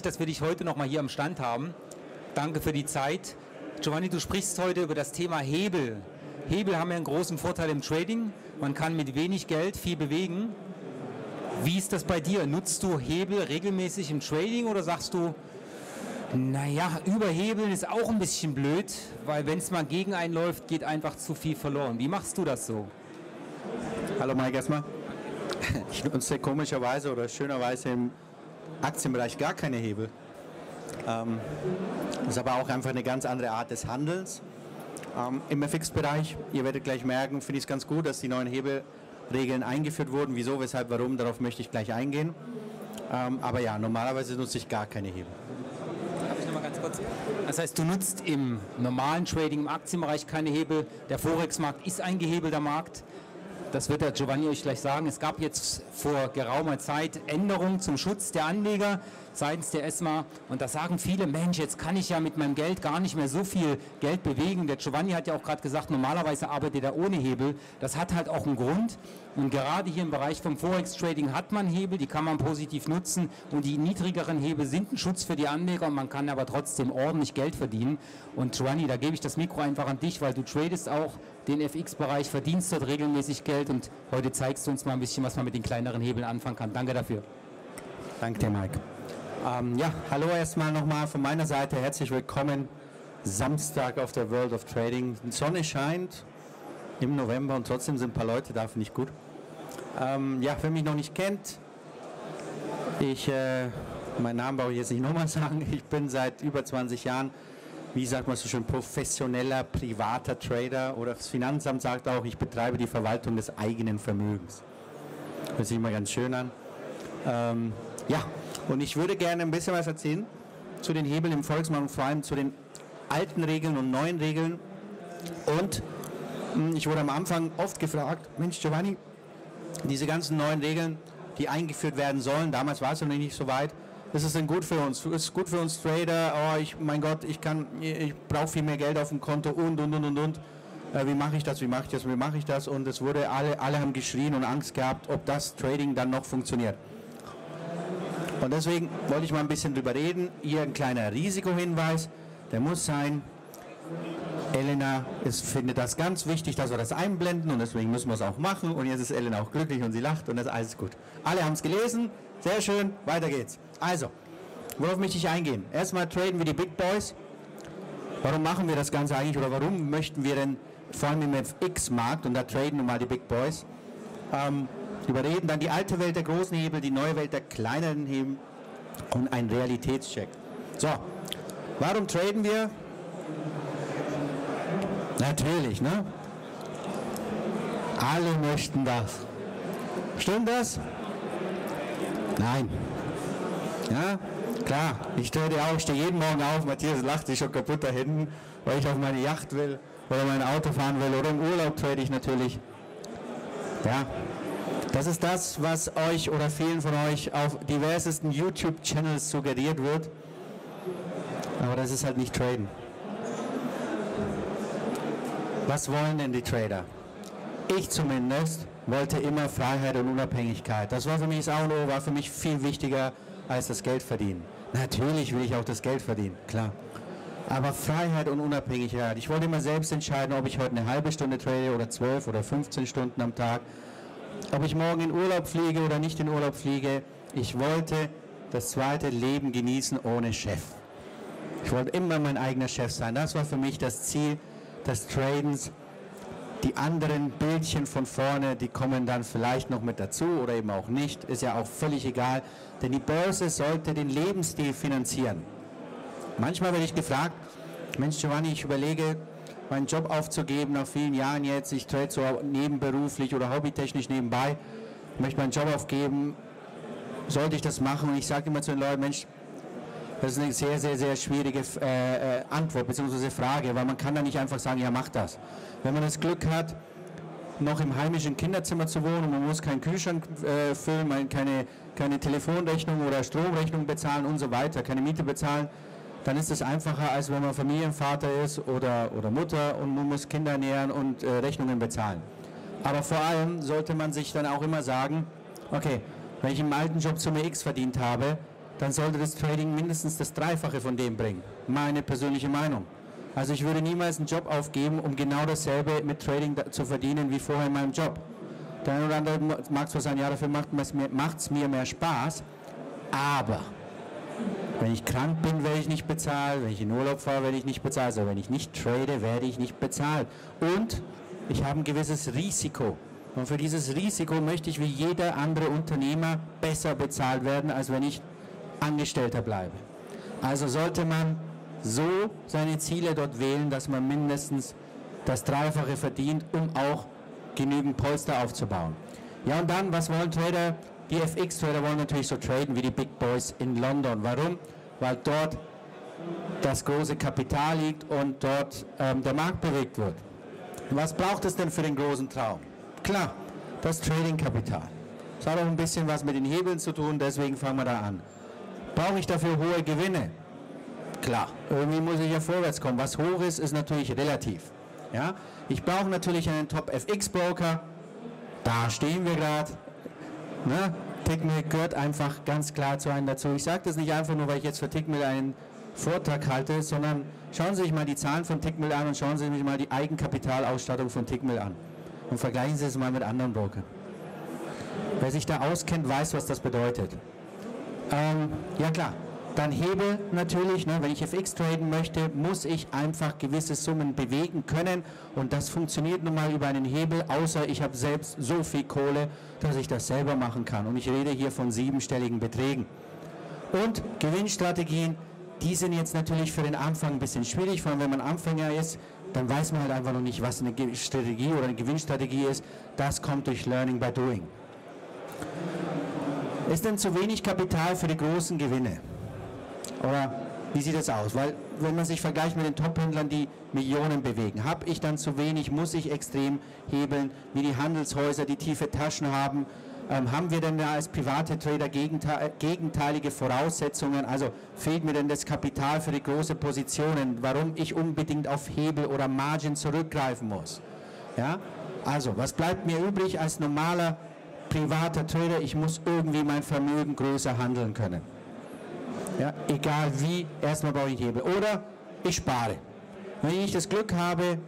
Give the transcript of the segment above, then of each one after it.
herzlich, dass wir dich heute noch mal hier am Stand haben. Danke für die Zeit. Giovanni, du sprichst heute über das Thema Hebel. Hebel haben ja einen großen Vorteil im Trading. Man kann mit wenig Geld viel bewegen. Wie ist das bei dir? Nutzt du Hebel regelmäßig im Trading oder sagst du, naja, überhebeln ist auch ein bisschen blöd, weil wenn es mal gegen einen läuft, geht einfach zu viel verloren. Wie machst du das so? Hallo Mike erstmal. Ich nutze komischerweise oder schönerweise im Aktienbereich gar keine Hebel. Ähm, ist aber auch einfach eine ganz andere Art des Handelns. Ähm, Im FX-Bereich, ihr werdet gleich merken, finde ich es ganz gut, dass die neuen Hebelregeln eingeführt wurden. Wieso, weshalb, warum, darauf möchte ich gleich eingehen. Ähm, aber ja, normalerweise nutze ich gar keine Hebel. Das heißt, du nutzt im normalen Trading, im Aktienbereich keine Hebel. Der Forex-Markt ist ein gehebelter Markt das wird der Giovanni euch gleich sagen. Es gab jetzt vor geraumer Zeit Änderungen zum Schutz der Anleger seitens der ESMA. Und da sagen viele, Mensch, jetzt kann ich ja mit meinem Geld gar nicht mehr so viel Geld bewegen. Der Giovanni hat ja auch gerade gesagt, normalerweise arbeitet er ohne Hebel. Das hat halt auch einen Grund. Und gerade hier im Bereich vom Forex-Trading hat man Hebel, die kann man positiv nutzen. Und die niedrigeren Hebel sind ein Schutz für die Anleger und man kann aber trotzdem ordentlich Geld verdienen. Und Giovanni, da gebe ich das Mikro einfach an dich, weil du tradest auch den FX-Bereich, verdienst dort regelmäßig Geld und heute zeigst du uns mal ein bisschen, was man mit den kleineren Hebeln anfangen kann. Danke dafür. Danke dir, Mike. Ähm, ja, hallo erstmal nochmal von meiner Seite. Herzlich willkommen. Samstag auf der World of Trading. Die Sonne scheint im November und trotzdem sind ein paar Leute da, finde ich gut. Ähm, ja, wer mich noch nicht kennt, ich, äh, meinen Namen brauche ich jetzt nicht nochmal sagen. Ich bin seit über 20 Jahren wie sagt man so schön, professioneller, privater Trader oder das Finanzamt sagt auch, ich betreibe die Verwaltung des eigenen Vermögens. Hört sich immer ganz schön an. Ähm, ja, und ich würde gerne ein bisschen was erzählen zu den Hebeln im Volksmarkt und vor allem zu den alten Regeln und neuen Regeln. Und ich wurde am Anfang oft gefragt, Mensch Giovanni, diese ganzen neuen Regeln, die eingeführt werden sollen, damals war es noch nicht so weit, ist es denn gut für uns? Ist es gut für uns Trader? Oh, ich, mein Gott, ich kann, ich brauche viel mehr Geld auf dem Konto und und und und und. Äh, wie mache ich das? Wie mache ich das? Wie mache ich das? Und es wurde alle, alle haben geschrien und Angst gehabt, ob das Trading dann noch funktioniert. Und deswegen wollte ich mal ein bisschen drüber reden. Hier ein kleiner Risikohinweis, der muss sein. Elena ist, findet das ganz wichtig, dass wir das einblenden und deswegen müssen wir es auch machen. Und jetzt ist Elena auch glücklich und sie lacht und das ist alles gut. Alle haben es gelesen, sehr schön, weiter geht's. Also, worauf möchte ich eingehen? Erstmal traden wir die Big Boys. Warum machen wir das Ganze eigentlich oder warum möchten wir denn vor allem im FX-Markt, und da traden nun mal die Big Boys, ähm, überreden, dann die alte Welt der großen Hebel, die neue Welt der kleineren Hebel und ein Realitätscheck. So, warum traden wir? Natürlich, ne? Alle möchten das. Stimmt das? Nein. Ja, klar, ich trete auch, ich stehe jeden Morgen auf, Matthias lacht sich schon kaputt da hinten, weil ich auf meine Yacht will oder mein Auto fahren will oder im Urlaub trade ich natürlich. Ja, das ist das, was euch oder vielen von euch auf diversesten YouTube-Channels suggeriert wird. Aber das ist halt nicht Traden. Was wollen denn die Trader? Ich zumindest wollte immer Freiheit und Unabhängigkeit. Das war für mich das A und O, war für mich viel wichtiger als das Geld verdienen. Natürlich will ich auch das Geld verdienen, klar. Aber Freiheit und Unabhängigkeit. Ich wollte immer selbst entscheiden, ob ich heute eine halbe Stunde trade oder zwölf oder 15 Stunden am Tag. Ob ich morgen in Urlaub fliege oder nicht in Urlaub fliege. Ich wollte das zweite Leben genießen ohne Chef. Ich wollte immer mein eigener Chef sein. Das war für mich das Ziel des Tradens. Die anderen Bildchen von vorne, die kommen dann vielleicht noch mit dazu oder eben auch nicht, ist ja auch völlig egal, denn die Börse sollte den Lebensstil finanzieren. Manchmal werde ich gefragt, Mensch Giovanni, ich überlege, meinen Job aufzugeben nach vielen Jahren jetzt, ich trade so nebenberuflich oder hobbytechnisch nebenbei, möchte meinen Job aufgeben, sollte ich das machen? Und ich sage immer zu den Leuten, Mensch, das ist eine sehr, sehr, sehr schwierige äh, äh, Antwort bzw. Frage, weil man kann da nicht einfach sagen, ja mach das. Wenn man das Glück hat, noch im heimischen Kinderzimmer zu wohnen man muss keinen Kühlschrank äh, füllen, keine, keine Telefonrechnung oder Stromrechnung bezahlen und so weiter, keine Miete bezahlen, dann ist es einfacher, als wenn man Familienvater ist oder, oder Mutter und man muss Kinder ernähren und äh, Rechnungen bezahlen. Aber vor allem sollte man sich dann auch immer sagen, okay, wenn ich im alten Job Summe X verdient habe, dann sollte das Trading mindestens das Dreifache von dem bringen. Meine persönliche Meinung. Also ich würde niemals einen Job aufgeben, um genau dasselbe mit Trading zu verdienen wie vorher in meinem Job. Der eine oder andere mag zwar sagen, ja, dafür macht es mir mehr Spaß, aber wenn ich krank bin, werde ich nicht bezahlt, wenn ich in Urlaub fahre, werde ich nicht bezahlt, also wenn ich nicht trade, werde ich nicht bezahlt. Und ich habe ein gewisses Risiko. Und für dieses Risiko möchte ich wie jeder andere Unternehmer besser bezahlt werden, als wenn ich Angestellter bleibe. Also sollte man so seine Ziele dort wählen, dass man mindestens das Dreifache verdient, um auch genügend Polster aufzubauen. Ja, und dann, was wollen Trader? Die FX-Trader wollen natürlich so traden wie die Big Boys in London. Warum? Weil dort das große Kapital liegt und dort ähm, der Markt bewegt wird. Was braucht es denn für den großen Traum? Klar, das Trading-Kapital. Das hat auch ein bisschen was mit den Hebeln zu tun, deswegen fangen wir da an. Brauche ich dafür hohe Gewinne? Klar, irgendwie muss ich ja vorwärts kommen. Was hoch ist, ist natürlich relativ. Ja? Ich brauche natürlich einen Top-FX-Broker. Da stehen wir gerade. Ne? Tickmill gehört einfach ganz klar zu einem dazu. Ich sage das nicht einfach nur, weil ich jetzt für Tickmill einen Vortrag halte, sondern schauen Sie sich mal die Zahlen von Tickmill an und schauen Sie sich mal die Eigenkapitalausstattung von Tickmill an. Und vergleichen Sie es mal mit anderen Brokern. Wer sich da auskennt, weiß, was das bedeutet. Ähm, ja klar, dann Hebel natürlich, ne, wenn ich FX traden möchte, muss ich einfach gewisse Summen bewegen können und das funktioniert nun mal über einen Hebel, außer ich habe selbst so viel Kohle, dass ich das selber machen kann. Und ich rede hier von siebenstelligen Beträgen. Und Gewinnstrategien, die sind jetzt natürlich für den Anfang ein bisschen schwierig, vor allem wenn man Anfänger ist, dann weiß man halt einfach noch nicht, was eine Strategie oder eine Gewinnstrategie ist. Das kommt durch Learning by Doing. Ist denn zu wenig Kapital für die großen Gewinne? Oder wie sieht das aus? Weil wenn man sich vergleicht mit den Top-Händlern, die Millionen bewegen, habe ich dann zu wenig, muss ich extrem hebeln, wie die Handelshäuser, die tiefe Taschen haben. Ähm, haben wir denn als private Trader gegenteilige Voraussetzungen? Also fehlt mir denn das Kapital für die großen Positionen, warum ich unbedingt auf Hebel oder Margin zurückgreifen muss? Ja? Also, was bleibt mir übrig als normaler privater Trader? Ich muss irgendwie mein Vermögen größer handeln können. Ja, egal wie, erstmal brauche ich Hebel. Oder ich spare. Wenn ich das Glück habe,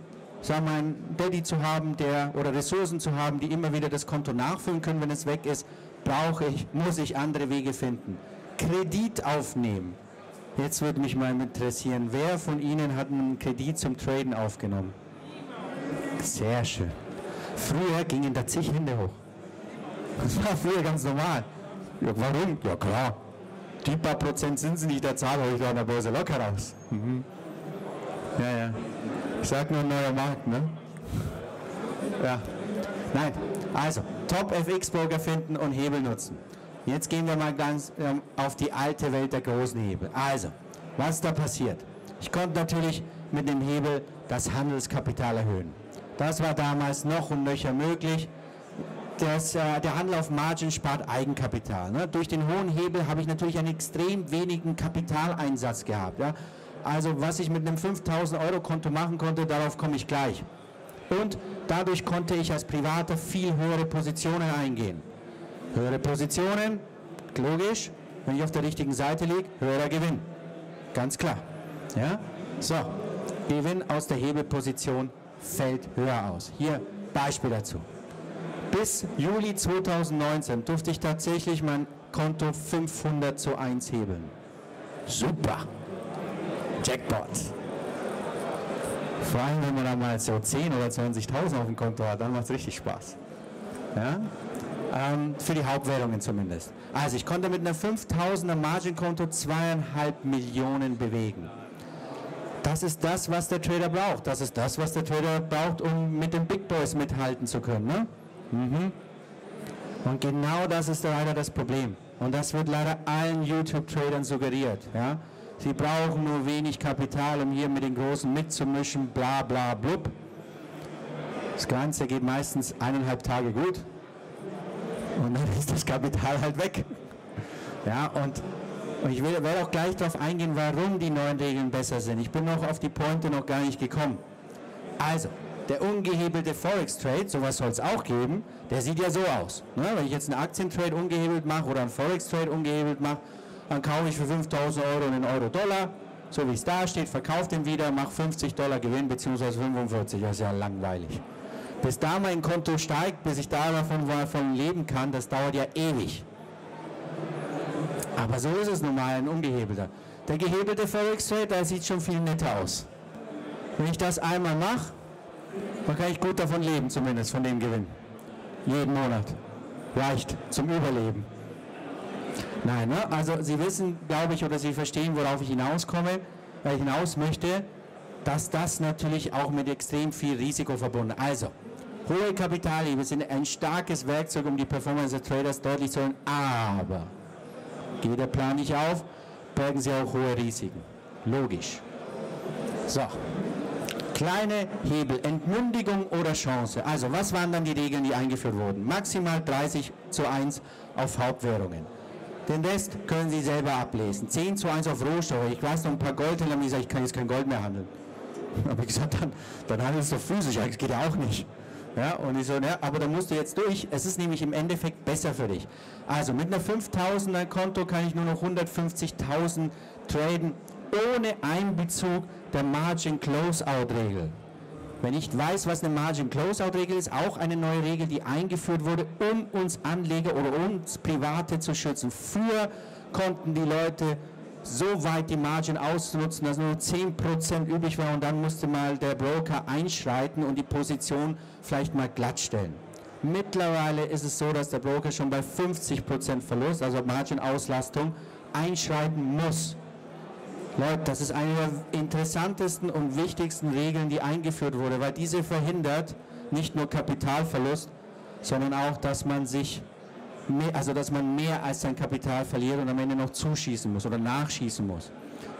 sagen wir, einen Daddy zu haben, der oder Ressourcen zu haben, die immer wieder das Konto nachfüllen können, wenn es weg ist, brauche ich, muss ich andere Wege finden. Kredit aufnehmen. Jetzt würde mich mal interessieren, wer von Ihnen hat einen Kredit zum Traden aufgenommen? Sehr schön. Früher gingen da zig Hände hoch. Das war früher ganz normal. Ja, warum? Ja klar, die paar Prozent Zinsen, die ich da zahle, hole ich da an der Börse locker raus. Mhm. Ja, ja. Ich sag nur neuer Markt, ne? Ja. Nein. Also, Top-FX-Broker finden und Hebel nutzen. Jetzt gehen wir mal ganz ähm, auf die alte Welt der großen Hebel. Also, was da passiert? Ich konnte natürlich mit dem Hebel das Handelskapital erhöhen. Das war damals noch und nöcher möglich das, äh, der Handel auf Margin spart Eigenkapital. Ne? Durch den hohen Hebel habe ich natürlich einen extrem wenigen Kapitaleinsatz gehabt. Ja? Also was ich mit einem 5000 Euro Konto machen konnte, darauf komme ich gleich. Und dadurch konnte ich als Privater viel höhere Positionen eingehen. Höhere Positionen, logisch, wenn ich auf der richtigen Seite liege, höherer Gewinn. Ganz klar. Ja? So, Gewinn aus der Hebelposition fällt höher aus. Hier Beispiel dazu. Bis Juli 2019 durfte ich tatsächlich mein Konto 500 zu 1 hebeln. Super. Jackpot. Vor allem, wenn man da mal so 10 oder 20.000 auf dem Konto hat, dann macht es richtig Spaß. Ja? Ähm, für die Hauptwährungen zumindest. Also ich konnte mit einem 5000er Margin-Konto zweieinhalb Millionen bewegen. Das ist das, was der Trader braucht. Das ist das, was der Trader braucht, um mit den Big Boys mithalten zu können. Ne? Mhm. Und genau das ist leider das Problem. Und das wird leider allen YouTube-Tradern suggeriert. Ja? Sie brauchen nur wenig Kapital, um hier mit den Großen mitzumischen, bla bla blub. Das Ganze geht meistens eineinhalb Tage gut. Und dann ist das Kapital halt weg. Ja, und, und ich werde auch gleich darauf eingehen, warum die neuen Regeln besser sind. Ich bin noch auf die Pointe noch gar nicht gekommen. Also, der ungehebelte Forex-Trade, sowas soll es auch geben, der sieht ja so aus. Ne? Wenn ich jetzt einen Aktientrade ungehebelt mache oder einen Forex-Trade ungehebelt mache, dann kaufe ich für 5000 Euro einen Euro-Dollar, so wie es da steht, verkaufe den wieder, mache 50 Dollar Gewinn beziehungsweise 45, das ist ja langweilig. Bis da mein Konto steigt, bis ich da davon, davon leben kann, das dauert ja ewig. Aber so ist es normal, ein ungehebelter. Der gehebelte Forex Trade, der sieht schon viel netter aus. Wenn ich das einmal mache, dann kann ich gut davon leben, zumindest von dem Gewinn. Jeden Monat. Reicht zum Überleben. Nein, ne? also Sie wissen, glaube ich, oder Sie verstehen, worauf ich hinauskomme, weil ich hinaus möchte, dass das natürlich auch mit extrem viel Risiko verbunden ist. Also, hohe Kapitalhebel sind ein starkes Werkzeug, um die Performance des Traders deutlich zu erhöhen, aber geht der Plan nicht auf, bergen Sie auch hohe Risiken. Logisch. So. Kleine Hebel, Entmündigung oder Chance. Also, was waren dann die Regeln, die eingeführt wurden? Maximal 30 zu 1 auf Hauptwährungen. Den Rest können Sie selber ablesen. 10 zu 1 auf Rohstoffe. Ich weiß noch ein paar Goldhändler, die gesagt, ich kann jetzt kein Gold mehr handeln. Aber ich gesagt, dann, dann handelst du physisch, das geht ja auch nicht. Ja, und ich so, ja, aber da musst du jetzt durch. Es ist nämlich im Endeffekt besser für dich. Also mit einer 5000er Konto kann ich nur noch 150.000 traden, ohne Einbezug der Margin Closeout Regel. Wenn ich weiß, was eine Margin Closeout Regel ist, auch eine neue Regel, die eingeführt wurde, um uns Anleger oder uns Private zu schützen. Früher konnten die Leute so weit die Margin ausnutzen, dass nur 10% übrig war und dann musste mal der Broker einschreiten und die Position vielleicht mal glattstellen. Mittlerweile ist es so, dass der Broker schon bei 50% Verlust, also Margin-Auslastung, einschreiten muss. Leute, das ist eine der interessantesten und wichtigsten Regeln, die eingeführt wurde, weil diese verhindert nicht nur Kapitalverlust, sondern auch, dass man sich mehr, also dass man mehr als sein Kapital verliert und am Ende noch zuschießen muss oder nachschießen muss.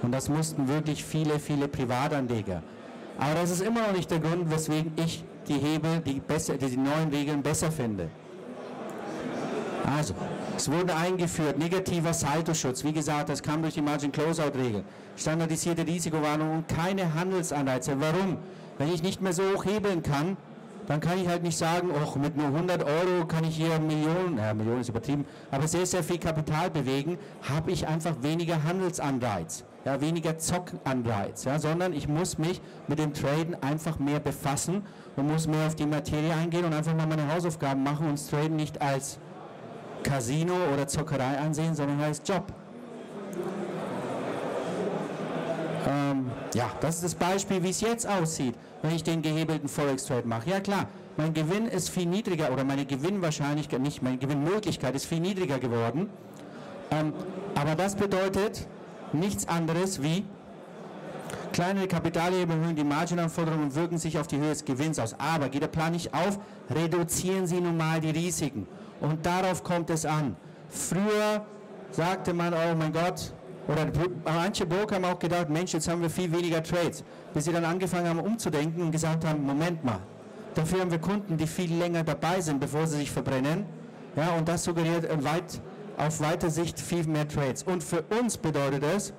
Und das mussten wirklich viele, viele Privatanleger. Aber das ist immer noch nicht der Grund, weswegen ich die Hebel, die, besser, die neuen Regeln besser finde. Also, es wurde eingeführt, negativer Saldoschutz. Wie gesagt, das kam durch die Margin Closeout-Regel. Standardisierte Risikowarnung und keine Handelsanreize. Warum? Wenn ich nicht mehr so hoch hebeln kann, dann kann ich halt nicht sagen, oh, mit nur 100 Euro kann ich hier Millionen, ja, Millionen ist übertrieben, aber sehr, sehr viel Kapital bewegen, habe ich einfach weniger Handelsanreiz, ja, weniger Zockanreiz, ja, sondern ich muss mich mit dem Traden einfach mehr befassen und muss mehr auf die Materie eingehen und einfach mal meine Hausaufgaben machen und das Traden nicht als Casino oder Zockerei ansehen, sondern als Job. Ähm, ja, das ist das Beispiel, wie es jetzt aussieht wenn ich den gehebelten Forex Trade mache. Ja klar, mein Gewinn ist viel niedriger oder meine Gewinnwahrscheinlichkeit, nicht meine Gewinnmöglichkeit ist viel niedriger geworden. Ähm, aber das bedeutet nichts anderes wie kleinere Kapitalhebel erhöhen die Marginanforderungen und wirken sich auf die Höhe des Gewinns aus. Aber geht der Plan nicht auf, reduzieren Sie nun mal die Risiken. Und darauf kommt es an. Früher sagte man, oh mein Gott, oder manche Broker haben auch gedacht, Mensch, jetzt haben wir viel weniger Trades, bis sie dann angefangen haben umzudenken und gesagt haben, Moment mal, dafür haben wir Kunden, die viel länger dabei sind, bevor sie sich verbrennen. Ja, und das suggeriert weit, auf weiter Sicht viel mehr Trades. Und für uns bedeutet es,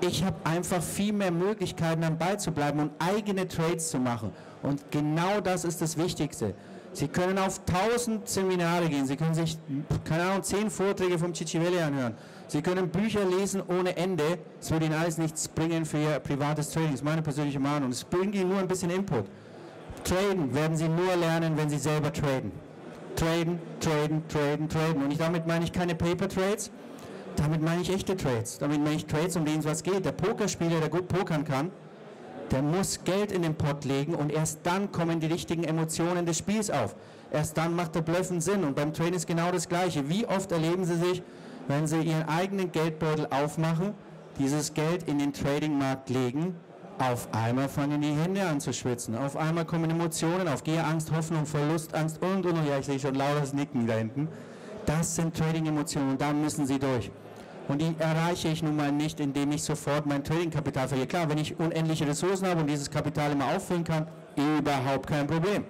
ich habe einfach viel mehr Möglichkeiten, am Ball zu bleiben und eigene Trades zu machen. Und genau das ist das Wichtigste. Sie können auf tausend Seminare gehen, Sie können sich, keine Ahnung, zehn Vorträge vom Ciccivelli anhören. Sie können Bücher lesen ohne Ende. Es wird Ihnen alles nichts bringen für Ihr privates Trading. Das ist meine persönliche Meinung. Es bringt Ihnen nur ein bisschen Input. Traden werden Sie nur lernen, wenn Sie selber traden. Traden, traden, traden, traden. Und ich, damit meine ich keine Paper Trades, damit meine ich echte Trades. Damit meine ich Trades, um denen es was geht. Der Pokerspieler, der gut pokern kann, der muss Geld in den Pot legen und erst dann kommen die richtigen Emotionen des Spiels auf. Erst dann macht der Bluffen Sinn. Und beim Traden ist genau das Gleiche. Wie oft erleben Sie sich, wenn Sie Ihren eigenen Geldbeutel aufmachen, dieses Geld in den Tradingmarkt legen, auf einmal fangen die Hände an zu schwitzen. Auf einmal kommen Emotionen auf. Gier, Angst, Hoffnung, Verlustangst und, und, und. Ja, ich sehe schon lautes Nicken da hinten. Das sind Trading-Emotionen und da müssen Sie durch. Und die erreiche ich nun mal nicht, indem ich sofort mein Trading-Kapital verliere. Klar, wenn ich unendliche Ressourcen habe und dieses Kapital immer auffüllen kann, überhaupt kein Problem.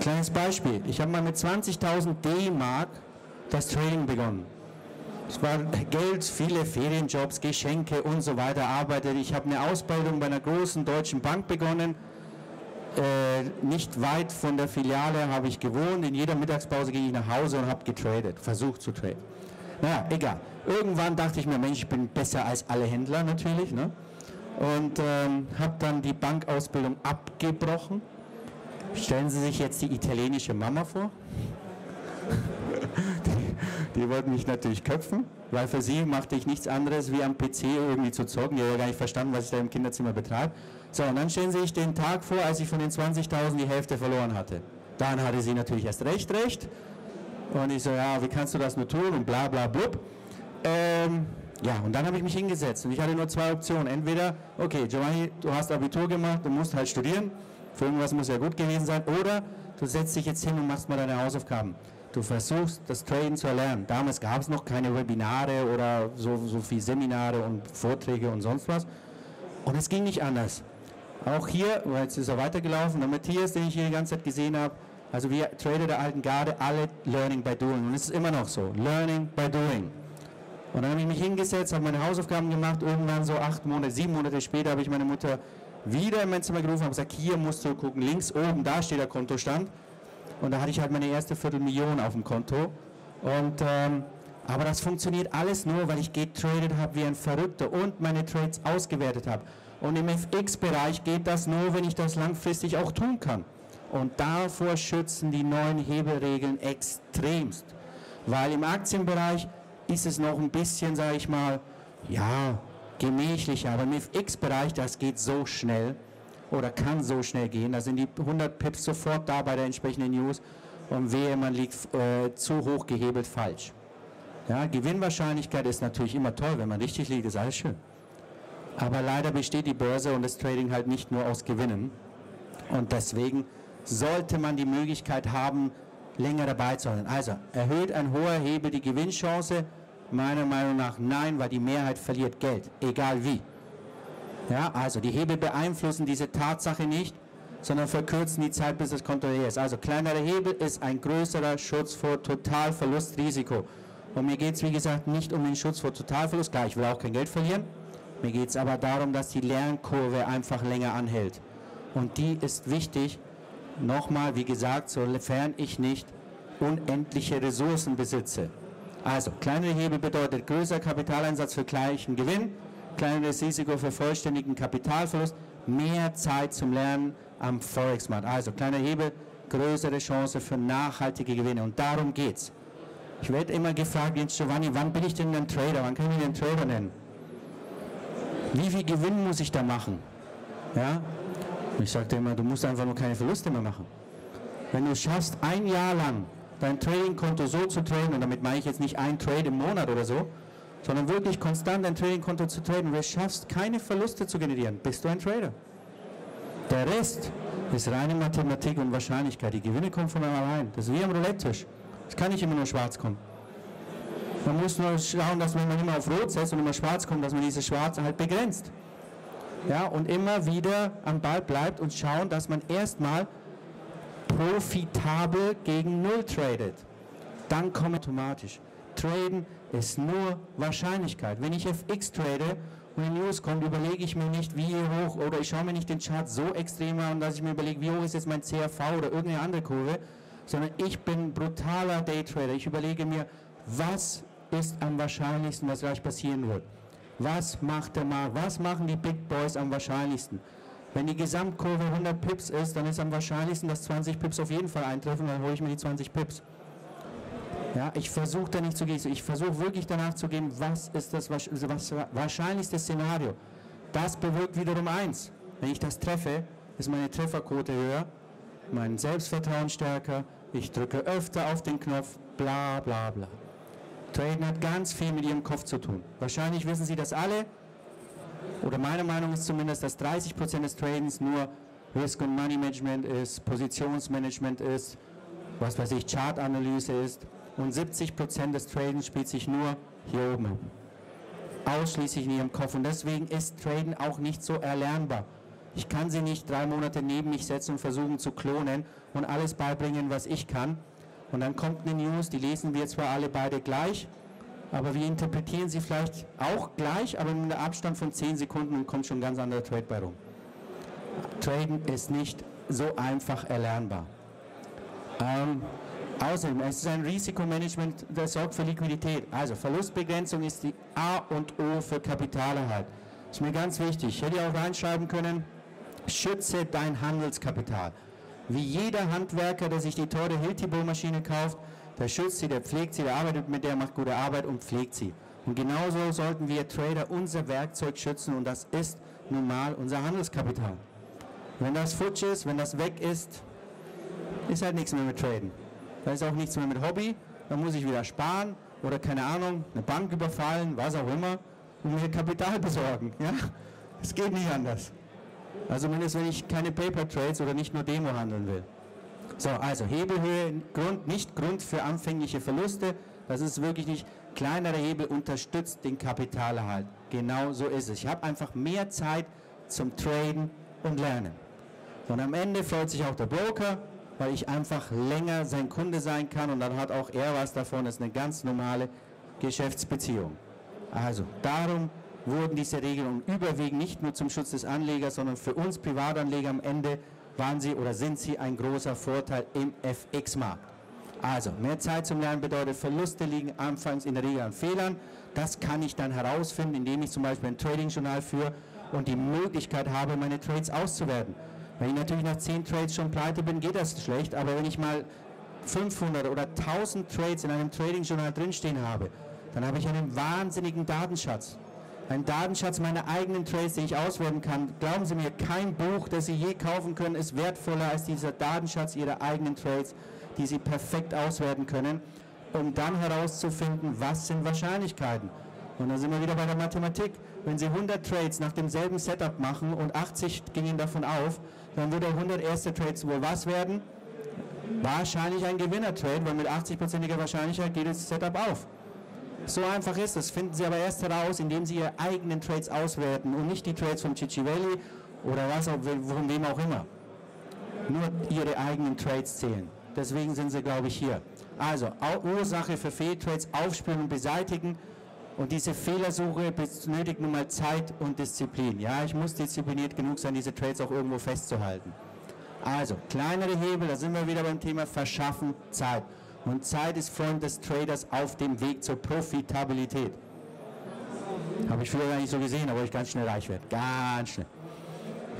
Kleines Beispiel. Ich habe mal mit 20.000 D-Mark das Trading begonnen. Es war Geld, viele Ferienjobs, Geschenke und so weiter arbeitet. Ich habe eine Ausbildung bei einer großen deutschen Bank begonnen. Äh, nicht weit von der Filiale habe ich gewohnt. In jeder Mittagspause ging ich nach Hause und habe getradet, versucht zu traden. Naja, egal. Irgendwann dachte ich mir, Mensch, ich bin besser als alle Händler natürlich. Ne? Und ähm, habe dann die Bankausbildung abgebrochen. Stellen Sie sich jetzt die italienische Mama vor. die, die wollten mich natürlich köpfen, weil für sie machte ich nichts anderes wie am PC irgendwie zu zocken. Die haben ja gar nicht verstanden, was ich da im Kinderzimmer betreibe. So, und dann stellen Sie sich den Tag vor, als ich von den 20.000 die Hälfte verloren hatte. Dann hatte sie natürlich erst recht recht. Und ich so, ja, wie kannst du das nur tun und bla bla blub. Ähm, ja, und dann habe ich mich hingesetzt und ich hatte nur zwei Optionen. Entweder, okay, Giovanni, du hast Abitur gemacht, du musst halt studieren, für irgendwas muss ja gut gewesen sein, oder du setzt dich jetzt hin und machst mal deine Hausaufgaben. Du versuchst, das Traden zu erlernen. Damals gab es noch keine Webinare oder so, so viel Seminare und Vorträge und sonst was. Und es ging nicht anders. Auch hier, jetzt ist er weitergelaufen, der Matthias, den ich hier die ganze Zeit gesehen habe, also wir Trader der alten Garde, alle Learning by Doing. Und es ist immer noch so, Learning by Doing. Und dann habe ich mich hingesetzt, habe meine Hausaufgaben gemacht. Irgendwann so acht Monate, sieben Monate später habe ich meine Mutter wieder in mein Zimmer gerufen und gesagt, hier musst du gucken, links oben, da steht der Kontostand. Und da hatte ich halt meine erste Viertelmillion auf dem Konto. Und, ähm, aber das funktioniert alles nur, weil ich getradet habe wie ein Verrückter und meine Trades ausgewertet habe. Und im FX-Bereich geht das nur, wenn ich das langfristig auch tun kann. Und davor schützen die neuen Hebelregeln extremst. Weil im Aktienbereich ist es noch ein bisschen, sage ich mal, ja, gemächlicher. Aber im FX-Bereich, das geht so schnell oder kann so schnell gehen. Da sind die 100 Pips sofort da bei der entsprechenden News und wehe, man liegt äh, zu hoch gehebelt falsch. Ja, Gewinnwahrscheinlichkeit ist natürlich immer toll, wenn man richtig liegt, ist alles schön. Aber leider besteht die Börse und das Trading halt nicht nur aus Gewinnen. Und deswegen sollte man die Möglichkeit haben, länger dabei zu sein. Also erhöht ein hoher Hebel die Gewinnchance, Meiner Meinung nach nein, weil die Mehrheit verliert Geld, egal wie. Ja, also die Hebel beeinflussen diese Tatsache nicht, sondern verkürzen die Zeit, bis das Konto leer ist. Also kleinerer Hebel ist ein größerer Schutz vor Totalverlustrisiko. Und mir geht es, wie gesagt, nicht um den Schutz vor Totalverlust. Klar, ich will auch kein Geld verlieren. Mir geht es aber darum, dass die Lernkurve einfach länger anhält. Und die ist wichtig, nochmal, wie gesagt, sofern ich nicht unendliche Ressourcen besitze. Also, kleinere Hebel bedeutet größer Kapitaleinsatz für gleichen Gewinn, kleineres Risiko für vollständigen Kapitalverlust, mehr Zeit zum Lernen am Forex-Markt. Also, kleiner Hebel, größere Chance für nachhaltige Gewinne. Und darum geht's. Ich werde immer gefragt, jetzt Giovanni, wann bin ich denn ein Trader? Wann kann ich einen Trader nennen? Wie viel Gewinn muss ich da machen? Ja? Ich sagte immer, du musst einfach nur keine Verluste mehr machen. Wenn du es schaffst, ein Jahr lang dein Trading-Konto so zu traden, und damit meine ich jetzt nicht ein Trade im Monat oder so, sondern wirklich konstant dein Trading-Konto zu traden, und du schaffst, keine Verluste zu generieren, bist du ein Trader. Der Rest ist reine Mathematik und Wahrscheinlichkeit. Die Gewinne kommen von allein. Das ist wie am Roulette-Tisch. Es kann nicht immer nur schwarz kommen. Man muss nur schauen, dass wenn man immer auf Rot setzt und immer schwarz kommt, dass man diese Schwarze halt begrenzt. Ja, und immer wieder am Ball bleibt und schauen, dass man erstmal profitabel gegen Null tradet, dann kommt automatisch. Traden ist nur Wahrscheinlichkeit. Wenn ich FX trade und in News kommt, überlege ich mir nicht, wie hoch, oder ich schaue mir nicht den Chart so extrem an, dass ich mir überlege, wie hoch ist jetzt mein CRV oder irgendeine andere Kurve, sondern ich bin brutaler Daytrader. Ich überlege mir, was ist am wahrscheinlichsten, was gleich passieren wird. Was macht der Markt? Was machen die Big Boys am wahrscheinlichsten? Wenn die Gesamtkurve 100 Pips ist, dann ist am wahrscheinlichsten, dass 20 Pips auf jeden Fall eintreffen, dann hole ich mir die 20 Pips. Ja, ich versuche da nicht zu gehen. Ich versuche wirklich danach zu gehen, was ist das was, wahrscheinlichste Szenario. Das bewirkt wiederum eins. Wenn ich das treffe, ist meine Trefferquote höher, mein Selbstvertrauen stärker, ich drücke öfter auf den Knopf, bla bla bla. Traden hat ganz viel mit Ihrem Kopf zu tun. Wahrscheinlich wissen Sie das alle, oder meine Meinung ist zumindest, dass 30 Prozent des Tradings nur Risk und Money Management ist, Positionsmanagement ist, was weiß ich, Chartanalyse ist und 70 Prozent des Tradings spielt sich nur hier oben. Ausschließlich in ihrem Kopf und deswegen ist Traden auch nicht so erlernbar. Ich kann sie nicht drei Monate neben mich setzen und versuchen zu klonen und alles beibringen, was ich kann. Und dann kommt eine News, die lesen wir zwar alle beide gleich, aber wir interpretieren sie vielleicht auch gleich, aber mit einem Abstand von 10 Sekunden kommt schon ein ganz anderer Trade bei rum. Traden ist nicht so einfach erlernbar. Ähm, Außerdem, es ist ein Risikomanagement, das sorgt für Liquidität. Also Verlustbegrenzung ist die A und O für Kapitalerhalt. Ist mir ganz wichtig. Ich hätte auch reinschreiben können, schütze dein Handelskapital. Wie jeder Handwerker, der sich die teure Hilti-Bohrmaschine kauft, der schützt sie, der pflegt sie, der arbeitet mit der, macht gute Arbeit und pflegt sie. Und genauso sollten wir Trader unser Werkzeug schützen und das ist nun mal unser Handelskapital. Wenn das futsch ist, wenn das weg ist, ist halt nichts mehr mit Traden. Da ist auch nichts mehr mit Hobby. Dann muss ich wieder sparen oder keine Ahnung, eine Bank überfallen, was auch immer, und mir Kapital besorgen. Ja? Es geht nicht anders. Also zumindest wenn ich keine Paper Trades oder nicht nur Demo handeln will. So, also Hebelhöhe, Grund, nicht Grund für anfängliche Verluste. Das ist wirklich nicht. Kleinerer Hebel unterstützt den Kapitalerhalt. Genau so ist es. Ich habe einfach mehr Zeit zum Traden und Lernen. Und am Ende freut sich auch der Broker, weil ich einfach länger sein Kunde sein kann und dann hat auch er was davon. Das ist eine ganz normale Geschäftsbeziehung. Also darum wurden diese Regelungen überwiegend nicht nur zum Schutz des Anlegers, sondern für uns Privatanleger am Ende waren sie oder sind sie ein großer Vorteil im FX-Markt. Also, mehr Zeit zum Lernen bedeutet, Verluste liegen anfangs in der Regel an Fehlern. Das kann ich dann herausfinden, indem ich zum Beispiel ein Trading-Journal führe und die Möglichkeit habe, meine Trades auszuwerten. Wenn ich natürlich nach 10 Trades schon pleite bin, geht das schlecht, aber wenn ich mal 500 oder 1000 Trades in einem Trading-Journal drinstehen habe, dann habe ich einen wahnsinnigen Datenschatz. Ein Datenschatz meiner eigenen Trades, den ich auswerten kann. Glauben Sie mir, kein Buch, das Sie je kaufen können, ist wertvoller als dieser Datenschatz Ihrer eigenen Trades, die Sie perfekt auswerten können, um dann herauszufinden, was sind Wahrscheinlichkeiten. Und da sind wir wieder bei der Mathematik. Wenn Sie 100 Trades nach demselben Setup machen und 80 gingen davon auf, dann wird der 100 erste Trades wohl was werden? Wahrscheinlich ein Gewinner-Trade, weil mit 80%iger Wahrscheinlichkeit geht das Setup auf. So einfach ist es. Finden Sie aber erst heraus, indem Sie Ihre eigenen Trades auswerten und nicht die Trades von Ciccivelli oder was auch, von wem auch immer. Nur Ihre eigenen Trades zählen. Deswegen sind Sie, glaube ich, hier. Also, Ursache für Fehltrades aufspüren und beseitigen. Und diese Fehlersuche benötigt nun mal Zeit und Disziplin. Ja, ich muss diszipliniert genug sein, diese Trades auch irgendwo festzuhalten. Also, kleinere Hebel, da sind wir wieder beim Thema Verschaffen Zeit. Und Zeit ist Freund des Traders auf dem Weg zur Profitabilität. Habe ich früher gar nicht so gesehen, aber ich ganz schnell reich werde. Ganz schnell.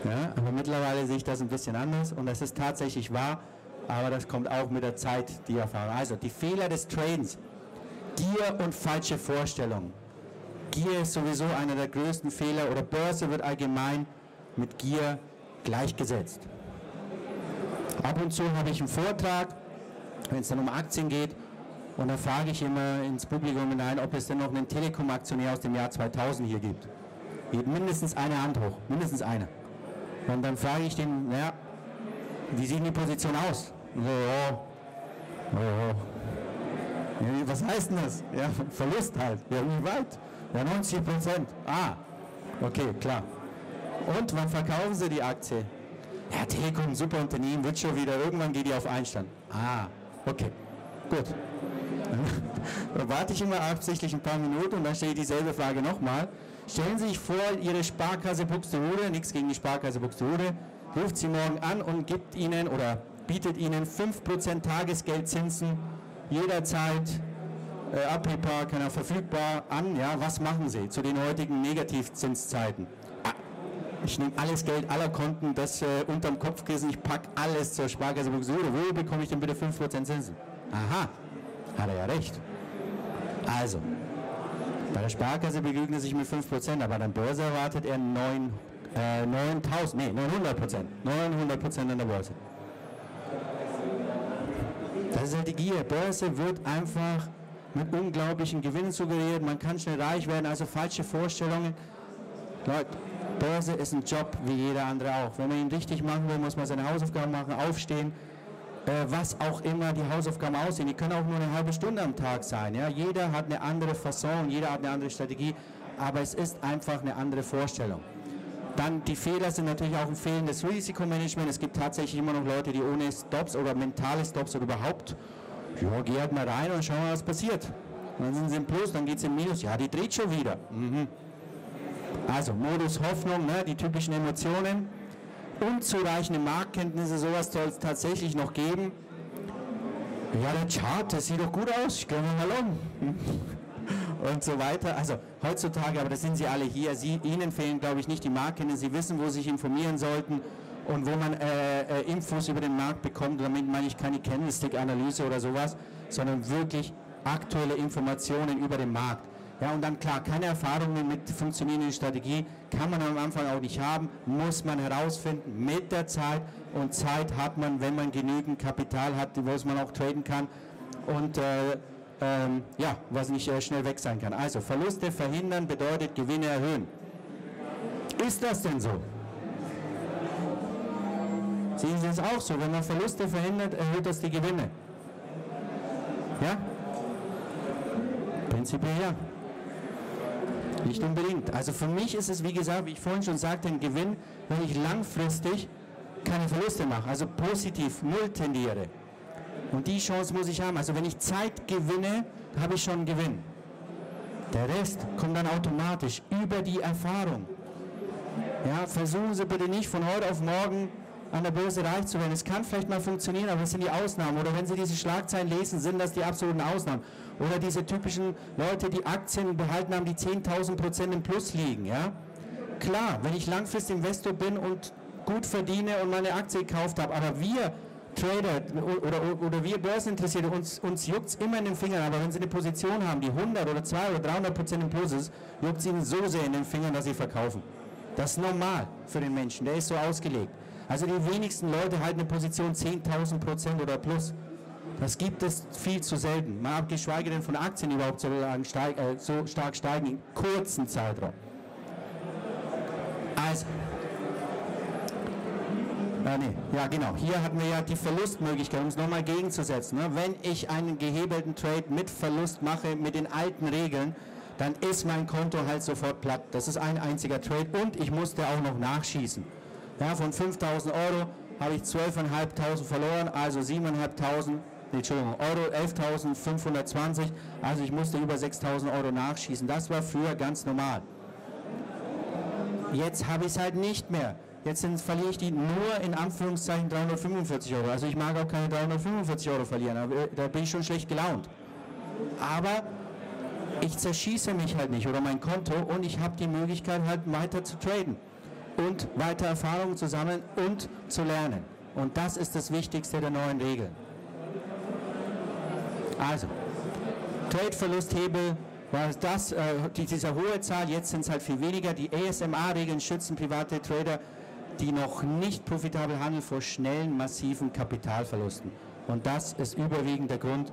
Ja, aber mittlerweile sehe ich das ein bisschen anders und das ist tatsächlich wahr, aber das kommt auch mit der Zeit, die Erfahrung. Also die Fehler des Tradens, Gier und falsche Vorstellungen. Gier ist sowieso einer der größten Fehler oder Börse wird allgemein mit Gier gleichgesetzt. Ab und zu habe ich einen Vortrag wenn es dann um Aktien geht. Und dann frage ich immer ins Publikum hinein, ob es denn noch einen Telekom-Aktionär aus dem Jahr 2000 hier gibt. Geht mindestens eine Hand hoch, mindestens eine. Und dann frage ich den, naja, wie sieht die Position aus? So, oh, oh. Ja, was heißt denn das? Ja, Verlust halt. Ja, wie weit? Ja, 90 Prozent. Ah, okay, klar. Und wann verkaufen Sie die Aktie? Ja, Telekom, super Unternehmen, wird schon wieder, irgendwann geht die auf Einstand. Ah, Okay, gut. Dann warte ich immer absichtlich ein paar Minuten und dann stelle ich dieselbe Frage nochmal. Stellen Sie sich vor, Ihre Sparkasse Buxtehude, nichts gegen die Sparkasse Buxtehude, ruft Sie morgen an und gibt Ihnen oder bietet Ihnen 5% Tagesgeldzinsen jederzeit äh, abbildbar, verfügbar an. Ja, was machen Sie zu den heutigen Negativzinszeiten? Ich nehme alles Geld aller Konten, das äh, unterm Kopfkissen, ich packe alles zur Sparkasse Buxtehude. Wo bekomme ich denn bitte 5% Zinsen? Aha, hat er ja recht. Also, bei der Sparkasse begnügt er sich mit 5%, aber an der Börse erwartet er 9, äh, 9000, nee, 900 900% an der Börse. Das ist halt die Gier. Börse wird einfach mit unglaublichen Gewinnen suggeriert. Man kann schnell reich werden, also falsche Vorstellungen. Leute, Börse ist ein Job wie jeder andere auch. Wenn man ihn richtig machen will, muss man seine Hausaufgaben machen, aufstehen, äh, was auch immer die Hausaufgaben aussehen. Die können auch nur eine halbe Stunde am Tag sein. Ja? Jeder hat eine andere Fasson, jeder hat eine andere Strategie, aber es ist einfach eine andere Vorstellung. Dann die Fehler sind natürlich auch ein fehlendes Risikomanagement. Es gibt tatsächlich immer noch Leute, die ohne Stops oder mentale Stops oder überhaupt, ja, geh halt mal rein und schau mal, was passiert. Und dann sind sie im Plus, dann geht es im Minus. Ja, die dreht schon wieder. Mhm. Also Modus Hoffnung, ne, die typischen Emotionen. Unzureichende Marktkenntnisse, sowas soll es tatsächlich noch geben. Ja, der Chart, das sieht doch gut aus, gehen wir mal um. und so weiter. Also heutzutage, aber das sind Sie alle hier, Sie, Ihnen fehlen, glaube ich, nicht die Marktkenntnisse. Sie wissen, wo Sie sich informieren sollten und wo man äh, äh, Infos über den Markt bekommt. Damit meine ich keine Candlestick-Analyse oder sowas, sondern wirklich aktuelle Informationen über den Markt. Ja, und dann klar, keine Erfahrungen mit funktionierender Strategie kann man am Anfang auch nicht haben, muss man herausfinden mit der Zeit und Zeit hat man, wenn man genügend Kapital hat, wo man auch traden kann und äh, ähm, ja, was nicht äh, schnell weg sein kann. Also Verluste verhindern bedeutet Gewinne erhöhen. Ist das denn so? Sehen Sie es auch so? Wenn man Verluste verhindert, erhöht das die Gewinne. Ja? Prinzipiell ja. Nicht unbedingt. Also für mich ist es, wie gesagt, wie ich vorhin schon sagte, ein Gewinn, wenn ich langfristig keine Verluste mache, also positiv null tendiere. Und die Chance muss ich haben. Also wenn ich Zeit gewinne, habe ich schon einen Gewinn. Der Rest kommt dann automatisch über die Erfahrung. Ja, versuchen Sie bitte nicht von heute auf morgen an der Börse reich zu werden. Es kann vielleicht mal funktionieren, aber das sind die Ausnahmen. Oder wenn Sie diese Schlagzeilen lesen, sind das die absoluten Ausnahmen. Oder diese typischen Leute, die Aktien behalten haben, die 10.000 Prozent im Plus liegen. Ja? Klar, wenn ich langfristig Investor bin und gut verdiene und meine Aktie gekauft habe, aber wir Trader oder, oder wir Börseninteressierte, uns, uns juckt es immer in den Fingern, aber wenn Sie eine Position haben, die 100 oder 200 oder 300 Prozent im Plus ist, juckt es Ihnen so sehr in den Fingern, dass Sie verkaufen. Das ist normal für den Menschen, der ist so ausgelegt. Also die wenigsten Leute halten eine Position 10.000 Prozent oder plus. Das gibt es viel zu selten. Mal geschweige denn von Aktien überhaupt so, steig, äh, so stark steigen in kurzen Zeitraum. Also, Ah, nee. Ja, genau. Hier hatten wir ja die Verlustmöglichkeit, um es nochmal gegenzusetzen. Ne? Wenn ich einen gehebelten Trade mit Verlust mache, mit den alten Regeln, dann ist mein Konto halt sofort platt. Das ist ein einziger Trade und ich musste auch noch nachschießen. Ja, von 5000 Euro habe ich 12.500 verloren, also 7.500, nee, Entschuldigung, Euro 11.520, also ich musste über 6.000 Euro nachschießen. Das war früher ganz normal. Jetzt habe ich es halt nicht mehr. Jetzt sind, verliere ich die nur in Anführungszeichen 345 Euro. Also ich mag auch keine 345 Euro verlieren, äh, da bin ich schon schlecht gelaunt. Aber ich zerschieße mich halt nicht oder mein Konto und ich habe die Möglichkeit halt weiter zu traden und weiter Erfahrungen zu sammeln und zu lernen. Und das ist das Wichtigste der neuen Regeln. Also, Trade-Verlusthebel war das, äh, dieser hohe Zahl, jetzt sind es halt viel weniger. Die ASMA-Regeln schützen private Trader, die noch nicht profitabel handeln, vor schnellen, massiven Kapitalverlusten. Und das ist überwiegend der Grund,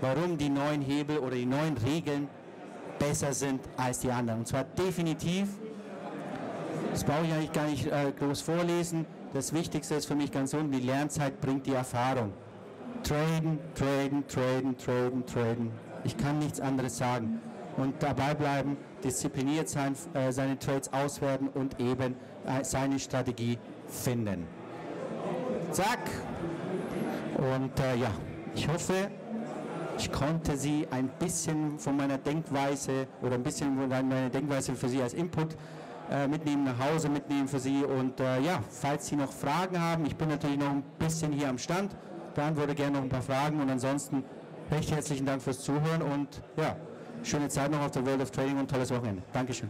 warum die neuen Hebel oder die neuen Regeln besser sind als die anderen. Und zwar definitiv das brauche ich eigentlich gar nicht äh, groß vorlesen. Das Wichtigste ist für mich ganz unten, die Lernzeit bringt die Erfahrung. Traden, traden, traden, traden, traden. Ich kann nichts anderes sagen. Und dabei bleiben, diszipliniert sein, äh, seine Trades auswerten und eben äh, seine Strategie finden. Zack! Und äh, ja, ich hoffe, ich konnte Sie ein bisschen von meiner Denkweise oder ein bisschen von meiner Denkweise für Sie als Input mitnehmen nach Hause, mitnehmen für Sie. Und äh, ja, falls Sie noch Fragen haben, ich bin natürlich noch ein bisschen hier am Stand, beantworte gerne noch ein paar Fragen und ansonsten recht herzlichen Dank fürs Zuhören und ja, schöne Zeit noch auf der World of Trading und tolles Wochenende. Dankeschön.